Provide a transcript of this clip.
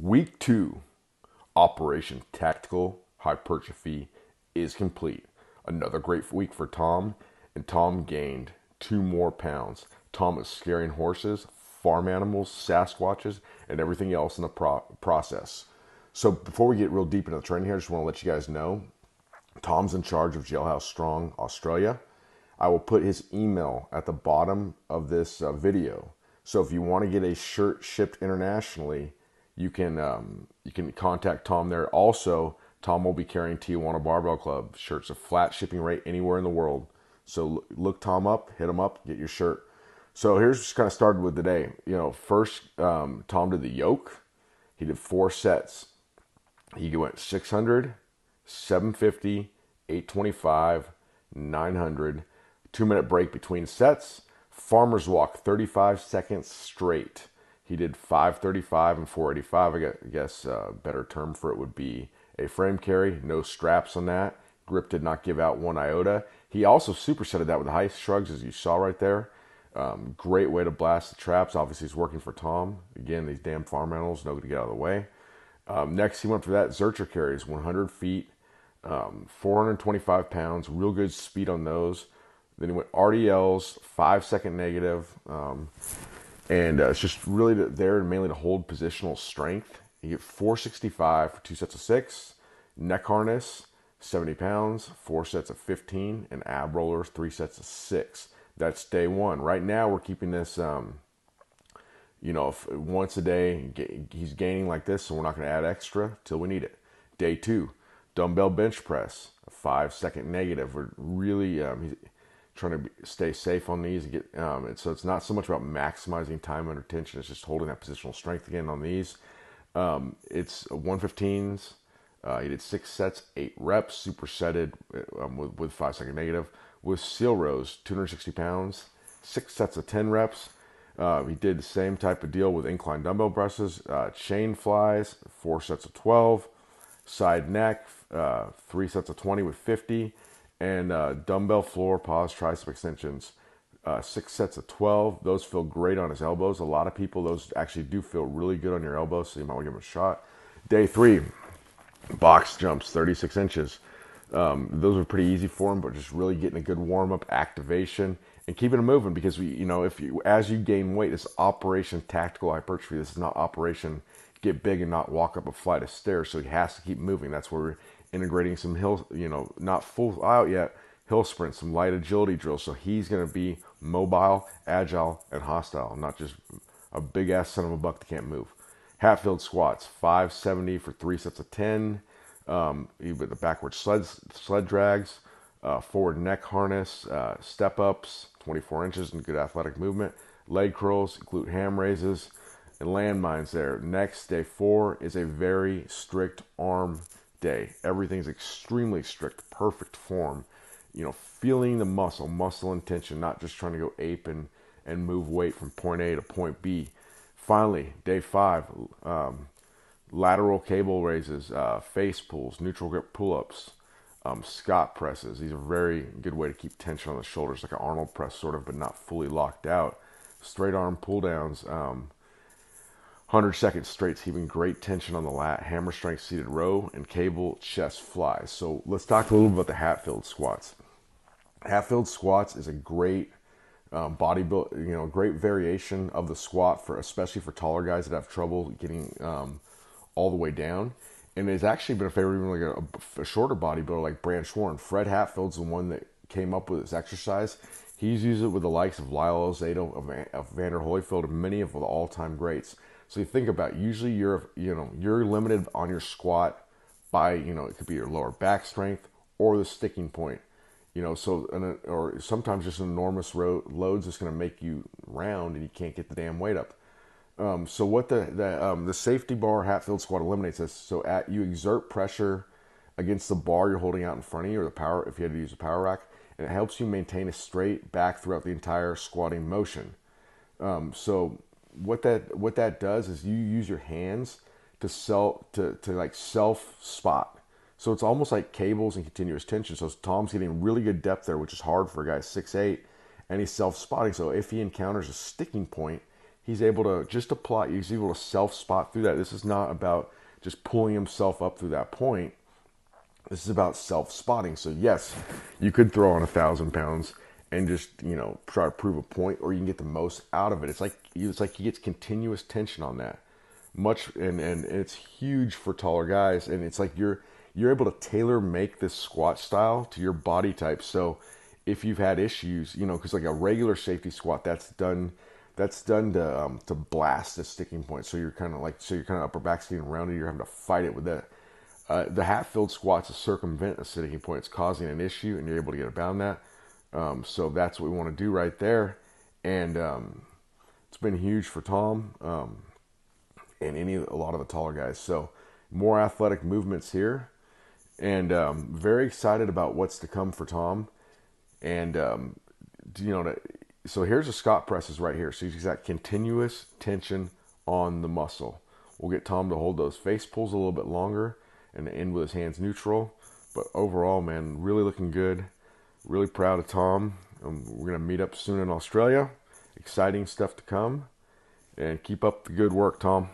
Week two, Operation Tactical Hypertrophy is complete. Another great week for Tom, and Tom gained two more pounds. Tom is scaring horses, farm animals, Sasquatches, and everything else in the pro- process. So before we get real deep into the training here, I just want to let you guys know Tom's in charge of Jailhouse Strong Australia. I will put his email at the bottom of this uh, video. So if you want to get a shirt shipped internationally, you can um, you can contact Tom there. Also, Tom will be carrying Tijuana Barbell Club shirts, a flat shipping rate anywhere in the world. So look Tom up, hit him up, get your shirt. So here's just kind of started with today. You know, first um, Tom did the yoke. He did four sets. He went 600, 750, 825, 900. Two minute break between sets. Farmer's walk, 35 seconds straight. He did 535 and 485. I guess a uh, better term for it would be a frame carry, no straps on that. Grip did not give out one iota. He also supersetted that with high shrugs, as you saw right there. Um, great way to blast the traps. Obviously, he's working for Tom. Again, these damn farm animals know to get out of the way. Um, next, he went for that Zercher carries, 100 feet, um, 425 pounds, real good speed on those. Then he went RDLs, five second negative. Um, and uh, it's just really there and mainly to hold positional strength. You get 465 for two sets of six, neck harness 70 pounds, four sets of 15, and ab rollers three sets of six. That's day one. Right now we're keeping this, um, you know, once a day. He's gaining like this, so we're not going to add extra till we need it. Day two, dumbbell bench press, a five second negative. We're really um, trying to be, stay safe on these and get um, and so it's not so much about maximizing time under tension it's just holding that positional strength again on these. Um, it's 115s uh, he did six sets eight reps supersetted uh, um, with, with five second negative with seal rows 260 pounds six sets of 10 reps. Uh, he did the same type of deal with incline dumbbell presses uh, chain flies four sets of 12 side neck uh, three sets of 20 with 50 and uh, dumbbell floor pause tricep extensions. Uh, six sets of 12. Those feel great on his elbows. A lot of people, those actually do feel really good on your elbows, so you might want to give them a shot. Day three, box jumps, 36 inches. Um, those were pretty easy for him, but just really getting a good warm up, activation, and keeping him moving because we, you know, if you as you gain weight, it's Operation Tactical Hypertrophy. This is not Operation Get Big and not walk up a flight of stairs. So he has to keep moving. That's where integrating some hill, you know, not full out yet, hill sprints, some light agility drills. So he's going to be mobile, agile, and hostile, not just a big ass son of a buck that can't move. Hatfield squats, 570 for three sets of 10. Um, with the backward sled, sled drags, uh, forward neck harness, uh, step ups, 24 inches and good athletic movement, leg curls, glute ham raises, and landmines there. Next, day four is a very strict arm day. Everything's extremely strict, perfect form. You know, feeling the muscle, muscle intention, not just trying to go ape and, and move weight from point A to point B. Finally, day five, um, lateral cable raises, uh, face pulls, neutral grip pull ups, um, Scott presses. These are very good way to keep tension on the shoulders, like an Arnold press, sort of, but not fully locked out. Straight arm pull downs, um, 100 seconds straight, keeping great tension on the lat, hammer strength seated row, and cable chest flies. So let's talk a little bit about the Hatfield squats. Hatfield squats is a great um, body build, you know, great variation of the squat for especially for taller guys that have trouble getting um, all the way down. And it's actually been a favorite even like a, a shorter bodybuilder like Branch Warren. Fred Hatfield's the one that came up with this exercise. He's used it with the likes of Lyle Alzado, of, of Vander Holyfield, and many of the all-time greats. So you think about usually you're you know you're limited on your squat by you know it could be your lower back strength or the sticking point. You know, so or sometimes just enormous ro- load's just going to make you round and you can't get the damn weight up. Um, so what the the, um, the safety bar Hatfield squat eliminates this. So at you exert pressure against the bar you're holding out in front of you or the power if you had to use a power rack, and it helps you maintain a straight back throughout the entire squatting motion. Um, so what that what that does is you use your hands to sell to, to like self spot. So it's almost like cables and continuous tension. So Tom's getting really good depth there, which is hard for a guy six eight, and he's self spotting. So if he encounters a sticking point, he's able to just apply. He's able to self spot through that. This is not about just pulling himself up through that point. This is about self spotting. So yes, you could throw on a thousand pounds and just you know try to prove a point, or you can get the most out of it. It's like it's like he gets continuous tension on that. Much and and it's huge for taller guys, and it's like you're you're able to tailor make this squat style to your body type. So if you've had issues, you know, because like a regular safety squat, that's done that's done to um, to blast the sticking point. So you're kind of like so you're kind of upper back getting rounded. You're having to fight it with that. Uh, the Hatfield squats to circumvent a sticking point. It's causing an issue, and you're able to get around that. Um, so that's what we want to do right there, and um, it's been huge for Tom um, and any a lot of the taller guys. So more athletic movements here, and um, very excited about what's to come for Tom. And um, you know, so here's a Scott presses right here. So he's got continuous tension on the muscle. We'll get Tom to hold those face pulls a little bit longer and end with his hands neutral. But overall, man, really looking good. Really proud of Tom. Um, we're going to meet up soon in Australia. Exciting stuff to come. And keep up the good work, Tom.